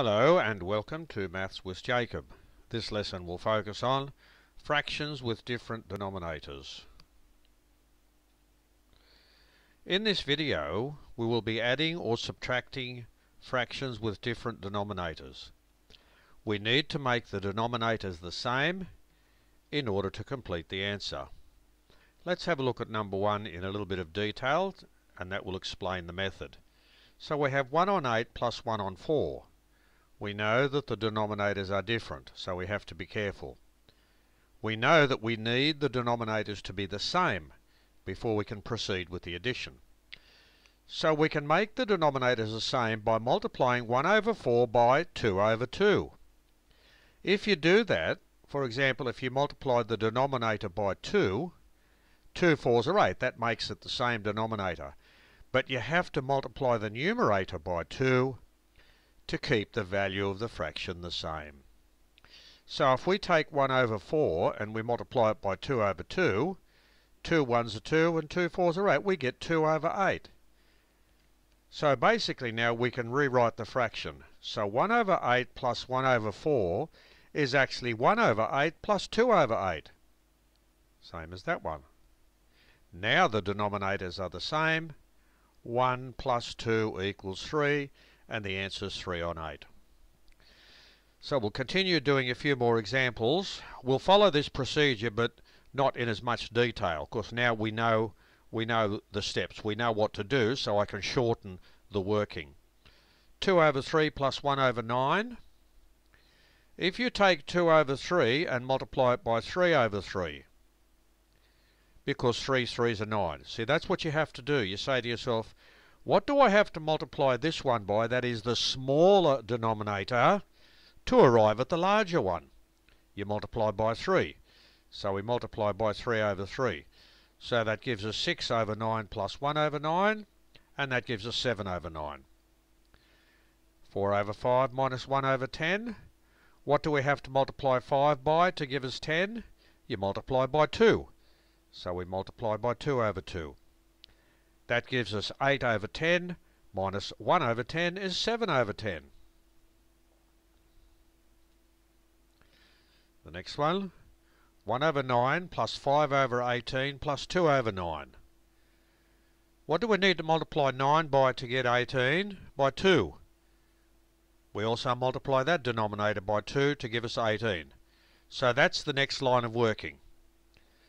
Hello and welcome to Maths with Jacob. This lesson will focus on fractions with different denominators. In this video we will be adding or subtracting fractions with different denominators. We need to make the denominators the same in order to complete the answer. Let's have a look at number one in a little bit of detail and that will explain the method. So we have 1 on 8 plus 1 on 4 we know that the denominators are different, so we have to be careful. We know that we need the denominators to be the same before we can proceed with the addition. So we can make the denominators the same by multiplying 1 over 4 by 2 over 2. If you do that, for example, if you multiply the denominator by 2, 2 fours are 8, that makes it the same denominator. But you have to multiply the numerator by 2 to keep the value of the fraction the same. So if we take 1 over 4 and we multiply it by 2 over 2, 2 ones are 2 and 2 fours are 8, we get 2 over 8. So basically now we can rewrite the fraction. So 1 over 8 plus 1 over 4 is actually 1 over 8 plus 2 over 8. Same as that one. Now the denominators are the same. 1 plus 2 equals 3 and the answer is 3 on 8. So we'll continue doing a few more examples. We'll follow this procedure but not in as much detail. Of course now we know we know the steps. We know what to do so I can shorten the working. 2 over 3 plus 1 over 9. If you take 2 over 3 and multiply it by 3 over 3, because 3 3's are 9. See, that's what you have to do. You say to yourself, what do I have to multiply this one by, that is the smaller denominator, to arrive at the larger one? You multiply by 3. So we multiply by 3 over 3. So that gives us 6 over 9 plus 1 over 9, and that gives us 7 over 9. 4 over 5 minus 1 over 10. What do we have to multiply 5 by to give us 10? You multiply by 2. So we multiply by 2 over 2. That gives us 8 over 10 minus 1 over 10 is 7 over 10. The next one, 1 over 9 plus 5 over 18 plus 2 over 9. What do we need to multiply 9 by to get 18? By 2. We also multiply that denominator by 2 to give us 18. So that's the next line of working.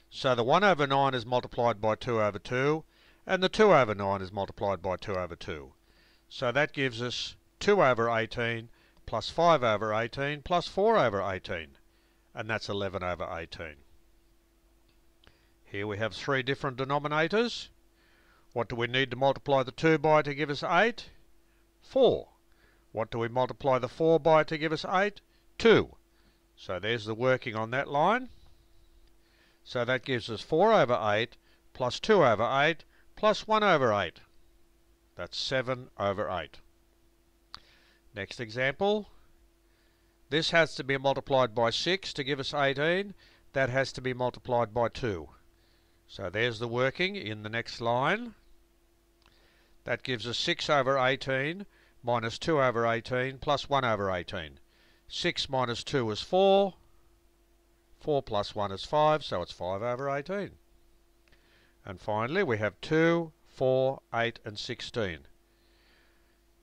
So the 1 over 9 is multiplied by 2 over 2, and the 2 over 9 is multiplied by 2 over 2. So that gives us 2 over 18 plus 5 over 18 plus 4 over 18. And that's 11 over 18. Here we have three different denominators. What do we need to multiply the 2 by to give us 8? 4. What do we multiply the 4 by to give us 8? 2. So there's the working on that line. So that gives us 4 over 8 plus 2 over 8 plus 1 over 8. That's 7 over 8. Next example. This has to be multiplied by 6 to give us 18. That has to be multiplied by 2. So there's the working in the next line. That gives us 6 over 18 minus 2 over 18 plus 1 over 18. 6 minus 2 is 4. 4 plus 1 is 5, so it's 5 over 18. And finally, we have 2, 4, 8, and 16.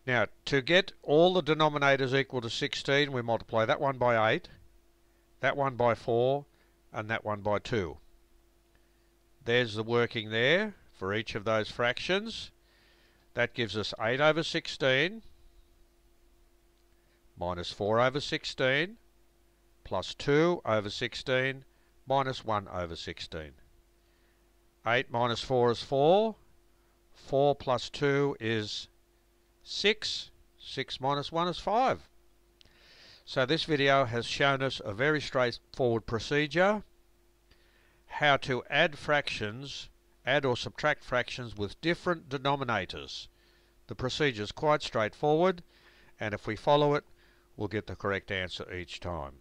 Now, to get all the denominators equal to 16, we multiply that one by 8, that one by 4, and that one by 2. There's the working there for each of those fractions. That gives us 8 over 16 minus 4 over 16 plus 2 over 16 minus 1 over 16. 8 minus 4 is 4. 4 plus 2 is 6. 6 minus 1 is 5. So this video has shown us a very straightforward procedure how to add fractions, add or subtract fractions with different denominators. The procedure is quite straightforward and if we follow it we'll get the correct answer each time.